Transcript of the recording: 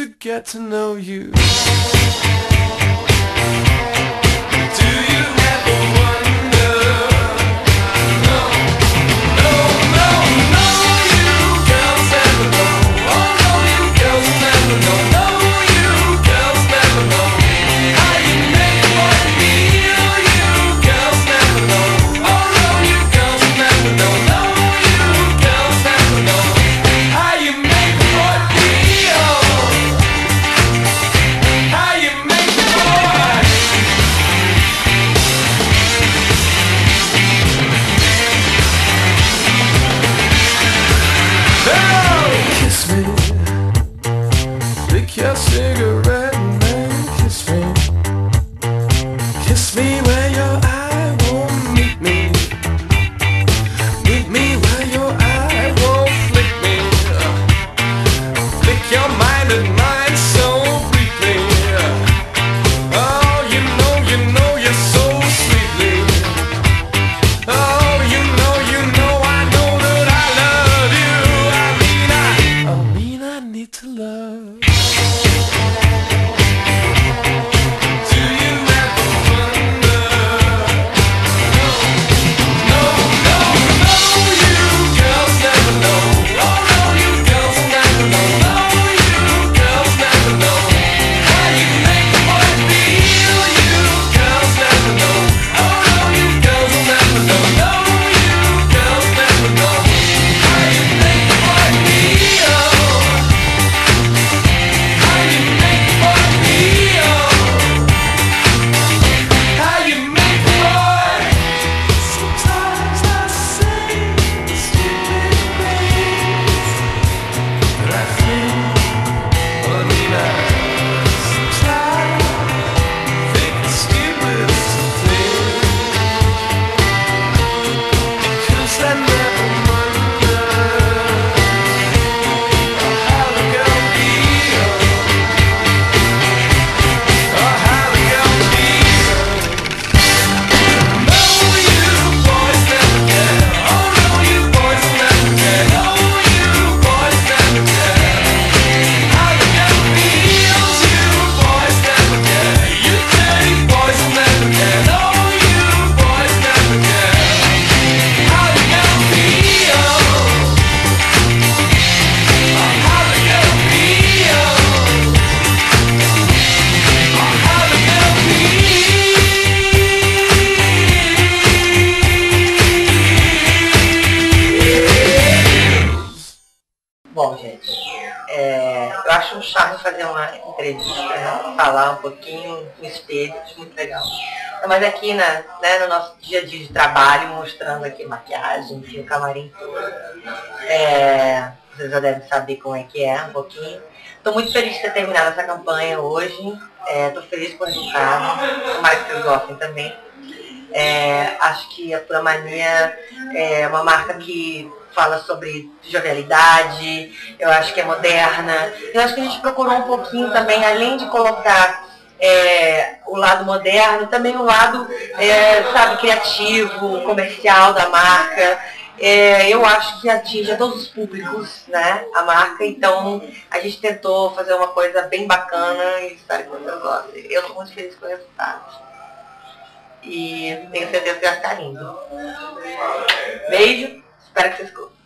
to get to know you. cigarette and kiss me. Kiss me. Falar um pouquinho no espelho, acho muito legal. Mas aqui na, né, no nosso dia a dia de trabalho, mostrando aqui maquiagem, enfim, o camarim todo. É, vocês já devem saber como é que é um pouquinho. Estou muito feliz de ter terminado essa campanha hoje. Estou é, feliz com o resultado. Tomara que vocês gostem também. É, acho que a Pura Mania é uma marca que fala sobre jovialidade, eu acho que é moderna. Eu acho que a gente procurou um pouquinho também, além de colocar é, o lado moderno, também o lado, é, sabe, criativo, comercial da marca. É, eu acho que atinge a todos os públicos, né, a marca, então a gente tentou fazer uma coisa bem bacana e espero que vocês gostem. Eu estou muito feliz com o resultado. E tenho certeza que vai ficar lindo. Beijo. Espero que vocês gostem.